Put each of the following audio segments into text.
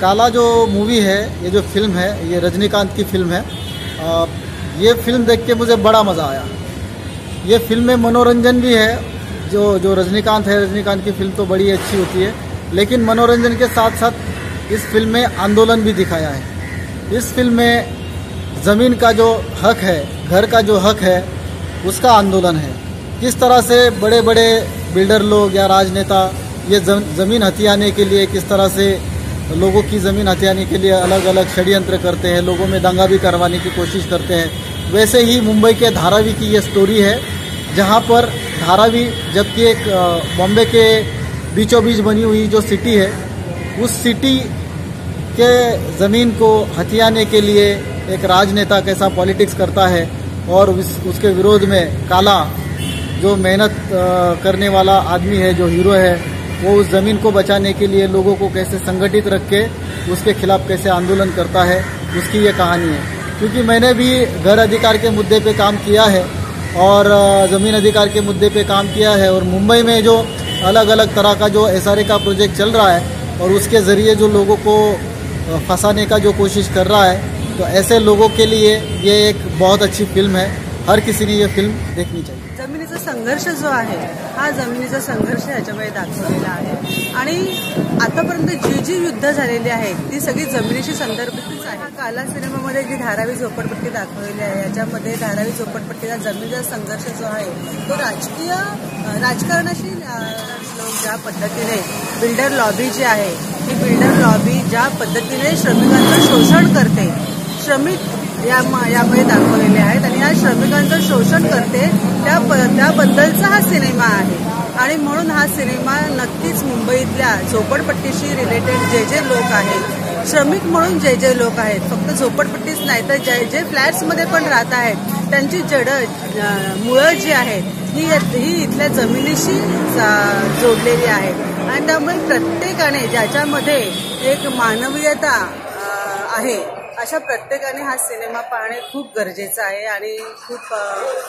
काला जो मूवी है ये जो फ़िल्म है ये रजनीकांत की फ़िल्म है। आ, ये फ़िल्म देख के मुझे बड़ा मज़ा आया। ये फ़िल्म में मनोरंजन भी है। जो जो रजनीकांत है रजनीकांत की फ़िल्म तो बड़ी अच्छी होती है। लेकिन मनोरंजन के साथ साथ इस फ़िल्म में आंदोलन भी दिखाया है। इस फ़िल्म में ज़मीन का जो हक है, घर का जो हक है, उसका आंदोलन है। किस तरह से बड़े बड़े बिल्डर लोग या राजनेता ये ज़मीन हथियाने के लिए किस तरह से लोगों की ज़मीन हथियाने के लिए अलग अलग षड्यंत्र करते हैं, लोगों में दंगा भी करवाने की कोशिश करते हैं, वैसे ही मुंबई के धारावी की ये स्टोरी है, जहाँ पर धारावी जबकि एक बॉम्बे के बीचों बीच बनी हुई जो सिटी है, उस सिटी के ज़मीन को हथियाने के लिए एक राजनेता कैसा पॉलिटिक्स करता है और उस, उसके विरोध में काला जो मेहनत करने वाला आदमी है जो हीरो है वो उस ज़मीन को बचाने के लिए लोगों को कैसे संगठित रख के उसके खिलाफ कैसे आंदोलन करता है उसकी ये कहानी है। क्योंकि मैंने भी घर अधिकार के मुद्दे पे काम किया है और ज़मीन अधिकार के मुद्दे पे काम किया है और मुंबई में जो अलग अलग तरह का जो एसआरए का प्रोजेक्ट चल रहा है और उसके ज़रिए जो लोगों को फंसाने का जो कोशिश कर रहा है तो ऐसे लोगों के लिए ये एक बहुत अच्छी फिल्म है। हर किसी ने ये फिल्म देखनी चाहिए। जमिनीचा संघर्ष जो आहे हा जमिनीचा संघर्ष याच्यामध्ये दाखवलेला आहे. आणि आतापर्यंत जी जी युद्ध झालेली आहेत ती सगळी जमिनीशी संदर्भितच आहे. काला सिनेमामध्ये जी धारावी झोपडपट्टी दाखवलेली आहे याच्यामध्ये धारावी झोपडपट्टीचा जमिनीचा संघर्ष जो आहे तो राजकीय राजकारणाशी लोक ज्या पद्धतीने बिल्डर लॉबी जी आहे ही बिल्डर लॉबी ज्या पद्धतीने श्रमिकांचं शोषण करते श्रमिक या यामध्ये दाखवलेले आहेत आणि या श्रमिकांचं शोषण करते त्या त्याबद्दलचा हा सिनेमा आहे. आणि म्हणून हा सिनेमा नक्कीच मुंबईतल्या झोपडपट्टीशी रिलेटेड जे जे लोक आहेत श्रमिक म्हणून जे जे लोक आहेत फक्त झोपडपट्टीच नाही तर जे जे फ्लॅट्समध्ये पण राहत आहेत त्यांची जड मुळं जी आहेत ही ही इथल्या जमिनीशी जोडलेली आहे आणि त्यामुळे प्रत्येकाने ज्याच्यामध्ये एक मानवीयता आहे अशा प्रत्येकाने हा सिनेमा पाहणे खूप गरजेचं आहे आणि खूप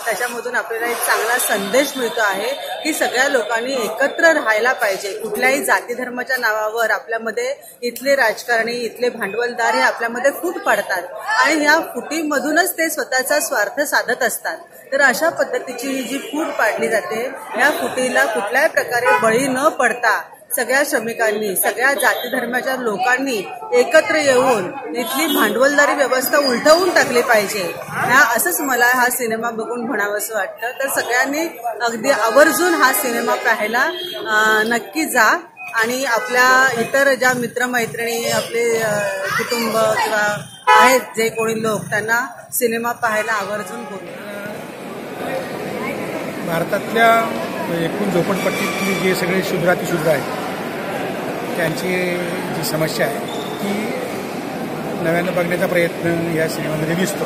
त्याच्यामधून आपल्याला एक चांगला संदेश मिळतो आहे की सगळ्या लोकांनी एकत्र राहायला पाहिजे. कुठल्याही जाती धर्माच्या नावावर आपल्यामध्ये इथले राजकारणी इथले भांडवलदार हे आपल्यामध्ये फूट पाडतात आणि ह्या फुटीमधूनच ते स्वतःचा स्वार्थ साधत असतात. तर अशा पद्धतीची ही जी फूट पाडली जाते ह्या फुटीला कुठल्याही प्रकारे बळी न पडता सगळ्या श्रमिकांनी सगळ्या जाती धर्माच्या लोकांनी एकत्र येऊन इथली भांडवलदारी व्यवस्था उलटवून टाकली पाहिजे. ह्या असंच मला हा सिनेमा बघून म्हणावंसं वाटतं. तर सगळ्यांनी अगदी आवर्जून हा सिनेमा पाहायला नक्की जा. आणि आपल्या इतर ज्या मित्रमैत्रिणी आपले कुटुंब किंवा आहेत जे कोणी लोक त्यांना सिनेमा पाहायला आवर्जून बोलतो भारतातल्या एकूण झोपडपट्टीतली जे सगळे शूद्रातिशूद्र आहेत त्यांची जी समस्या आहे ती नव्यानं बघण्याचा प्रयत्न या सिनेमामध्ये दिसतो.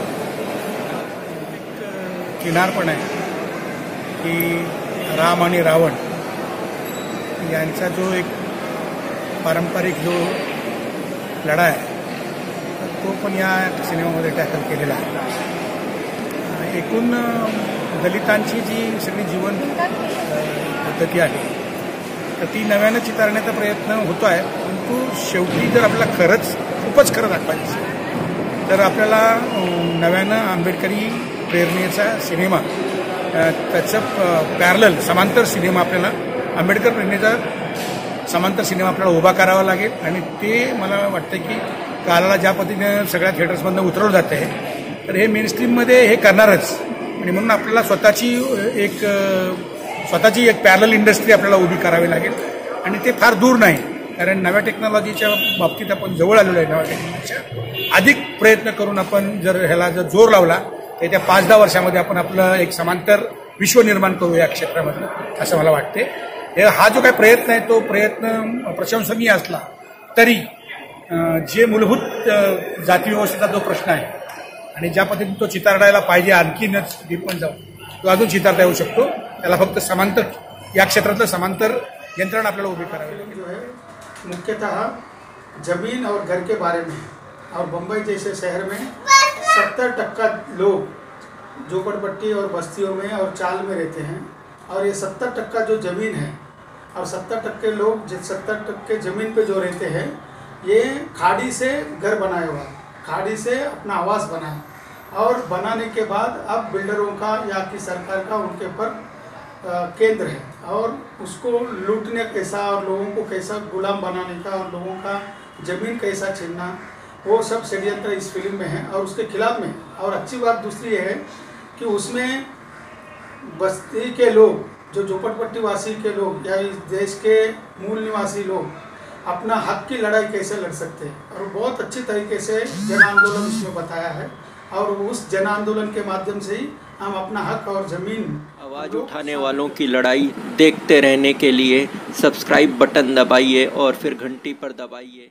किनार पण आहे की राम आणि रावण यांचा जो एक पारंपरिक जो लढा आहे तो पण या सिनेमामध्ये टॅकल केलेला आहे. एकूण दलितांची जी सगळी जीवन पद्धती आहे तर ती नव्यानं चितारण्याचा प्रयत्न होतो आहे परंतु शेवटी जर आपल्याला खरंच खूपच खरं दाखवायचं तर आपल्याला नव्यानं आंबेडकरी प्रेरणेचा सिनेमा त्याचं पॅरल समांतर सिनेमा आपल्याला आंबेडकर प्रेरणेचा समांतर सिनेमा आपल्याला उभा करावा लागेल. आणि ते मला वाटतं की कालाला ज्या पद्धतीनं सगळ्या थिएटर्समधनं उतरवलं जातं आहे तर हे मेन स्ट्रीममध्ये हे करणारच. आणि म्हणून आपल्याला स्वतःची एक स्वतःची एक पॅरल इंडस्ट्री आपल्याला उभी करावी लागेल. आणि ते फार दूर नाही. कारण नव्या टेक्नॉलॉजीच्या बाबतीत आपण जवळ आलेलो आहे नव्या टेक्नॉलॉजीच्या. अधिक प्रयत्न करून आपण जर ह्याला जर जोर लावला तर त्या पाच दहा वर्षामध्ये आपण आपलं एक समांतर विश्व निर्माण करू या क्षेत्रामधलं असं मला वाटते. हे हा जो काही प्रयत्न आहे तो प्रयत्न प्रशंसनीय असला तरी जे मूलभूत जातीव्यवस्थेचा जो प्रश्न आहे आणि ज्या पद्धतीने तो चितारडायला पाहिजे आणखीनच पण जाऊन तो अजून चितारता येऊ शकतो. त्याला फक्त समांतर, या क्षेत्रातलं समांतर यंत्रणा आपल्याला उभी करावी जो है, मुख्यतः ज़मीन और घर के बारे में और बम्बई जैसे शहर में सत्तर टक्का लोग झोपड़पट्टी और बस्तियों में और चाल में रहते हैं और ये सत्तर टक्का जो ज़मीन है और सत्तर टक्के लोग जिस सत्तर टक्के ज़मीन पे जो रहते हैं, ये खाड़ी से घर बनाया हुआ खाड़ी से अपना आवास बनाया और बनाने के बाद अब बिल्डरों का या की सरकार का उनके ऊपर केंद्र है और उसको लूटने कैसा और लोगों को कैसा गुलाम बनाने का और लोगों का ज़मीन कैसा छीनना, वो सब षड्यंत्र इस फ़िल्म में है और उसके खिलाफ में और अच्छी बात दूसरी है कि उसमें बस्ती के लोग, जो झोपड़पट्टी वासी के लोग या इस देश के मूल निवासी लोग, अपना हक की लड़ाई कैसे लड़ सकते हैं? और बहुत अच्छी तरीके से जन आंदोलन उसमें बताया है। और उस जन आंदोलन के माध्यम से ही हम अपना हक और ज़मीन आवाज़ उठाने वालों की लड़ाई देखते रहने के लिए सब्सक्राइब बटन दबाइए और फिर घंटी पर दबाइए।